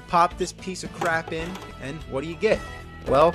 You pop this piece of crap in, and what do you get? Well,